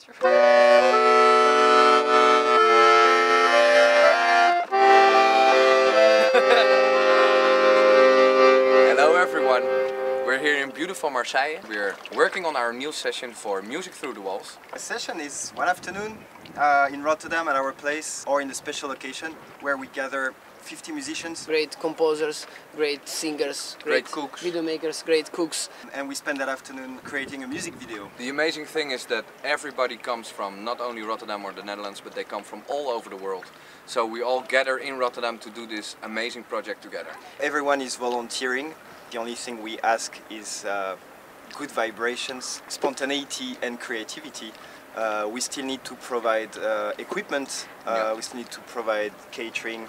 Hello everyone. We're here in beautiful Marseille. We're working on our new session for Music Through the Walls. The session is one afternoon uh, in Rotterdam at our place or in a special location where we gather 50 musicians great composers, great singers, Great great, cooks. video makers, great cooks. and we spend that afternoon creating a music video. The amazing thing is that everybody comes from not only Rotterdam or the Netherlands, but they come from all over the world. So we all gather in Rotterdam to do this amazing project together. Everyone is volunteering. The only thing we ask is uh, good vibrations, spontaneity and creativity. Uh, we still need to provide uh, equipment, uh, Yeah. we still need to provide catering.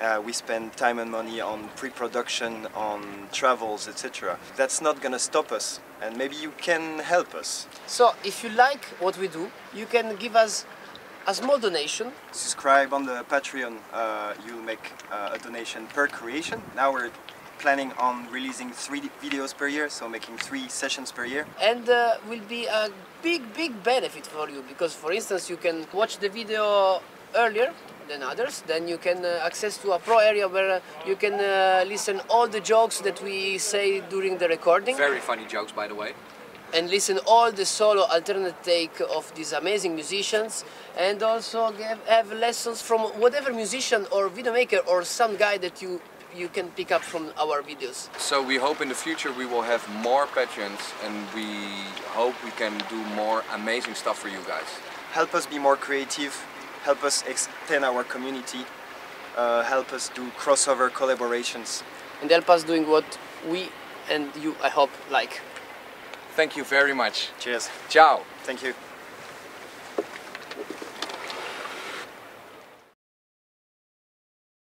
Uh, we spend time and money on pre-production, on travels, etc. That's not gonna stop us, and maybe you can help us. So if you like what we do, you can give us a small donation. Subscribe on the Patreon, uh, you'll make uh, a donation per creation. Now we're planning on releasing three videos per year, so making three sessions per year. and uh, will be a big big benefit for you because for instance you can watch the video earlier than others then you can uh, access to a pro area where uh, you can uh, listen all the jokes that we say during the recording Very funny jokes, by the way. and listen all the solo alternate take of these amazing musicians and also have, have lessons from whatever musician or video maker or some guy that you you can pick up from our videos So we hope in the future we will have more patrons and we hope we can do more amazing stuff for you guys. Help us be more creative, help us extend our community, uh, help us do crossover collaborations. and help us doing what we and you I hope like Thank you very much. Cheers. Ciao. Thank you.